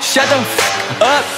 Shut the f up.